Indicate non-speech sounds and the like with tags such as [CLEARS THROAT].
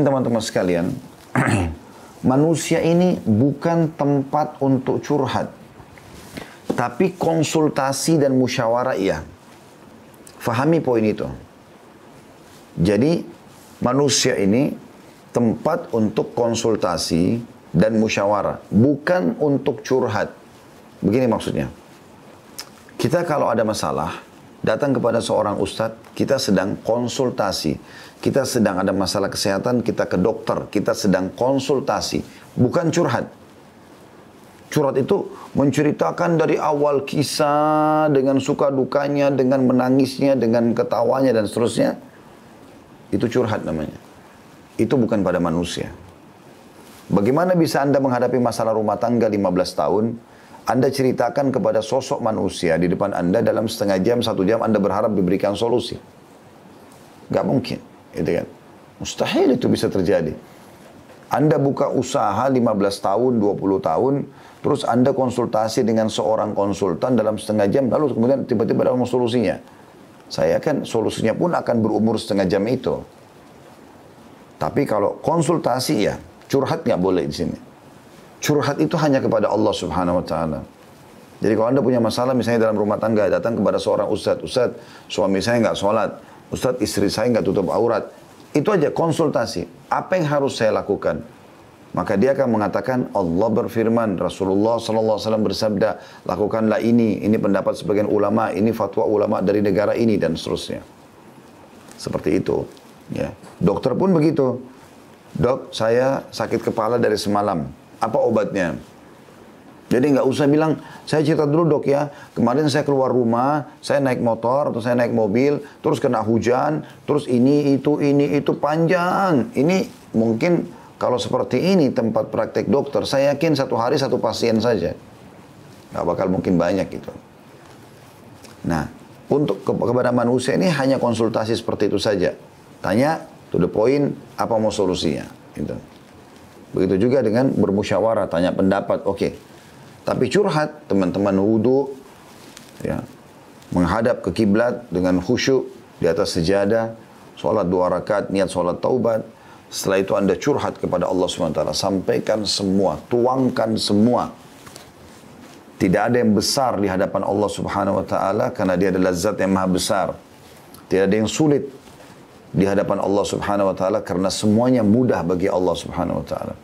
Teman-teman sekalian, [CLEARS THROAT] manusia ini bukan tempat untuk curhat. Tapi konsultasi dan musyawarah iya. Fahami poin itu. Jadi manusia ini tempat untuk konsultasi dan musyawarah. Bukan untuk curhat. Begini maksudnya. Kita kalau ada masalah, datang kepada seorang ustadz, kita sedang konsultasi kita sedang ada masalah kesehatan, kita ke dokter, kita sedang konsultasi, bukan curhat. Curhat itu menceritakan dari awal kisah dengan suka dukanya, dengan menangisnya, dengan ketawanya dan seterusnya. Itu curhat namanya. Itu bukan pada manusia. Bagaimana bisa Anda menghadapi masalah rumah tangga 15 tahun, Anda ceritakan kepada sosok manusia di depan Anda dalam setengah jam, satu jam Anda berharap diberikan solusi. Gak mungkin. Gitu kan. Mustahil itu bisa terjadi. Anda buka usaha 15 tahun, 20 tahun, terus Anda konsultasi dengan seorang konsultan dalam setengah jam, lalu kemudian tiba-tiba ada solusinya. Saya kan solusinya pun akan berumur setengah jam itu. Tapi kalau konsultasi ya, curhat nggak boleh di sini. Curhat itu hanya kepada Allah Subhanahu Wa Taala. Jadi kalau anda punya masalah misalnya dalam rumah tangga datang kepada seorang ustadz, ustadz suami saya nggak sholat, Ustadz istri saya nggak tutup aurat. Itu aja konsultasi. Apa yang harus saya lakukan? Maka dia akan mengatakan Allah berfirman, Rasulullah SAW bersabda, lakukanlah ini, ini pendapat sebagian ulama, ini fatwa ulama dari negara ini dan seterusnya. Seperti itu. Ya. Dokter pun begitu. Dok, saya sakit kepala dari semalam. Apa obatnya? Jadi nggak usah bilang, saya cerita dulu dok ya, kemarin saya keluar rumah, saya naik motor atau saya naik mobil, terus kena hujan, terus ini, itu, ini, itu panjang. Ini mungkin kalau seperti ini tempat praktek dokter, saya yakin satu hari satu pasien saja. Nggak bakal mungkin banyak gitu. Nah, untuk ke kepada manusia ini hanya konsultasi seperti itu saja. Tanya, to the point, apa mau solusinya. Gitu. Begitu juga dengan bermusyawarah, tanya pendapat, oke. Okay tapi curhat, teman-teman wudhu, ya, menghadap ke kiblat dengan khusyuk di atas sejadah, sholat dua rakaat, niat sholat taubat. Setelah itu anda curhat kepada Allah SWT. Sampaikan semua, tuangkan semua. Tidak ada yang besar di hadapan Allah Subhanahu wa taala karena dia adalah zat yang maha besar. Tidak ada yang sulit di hadapan Allah Subhanahu wa taala karena semuanya mudah bagi Allah Subhanahu wa taala.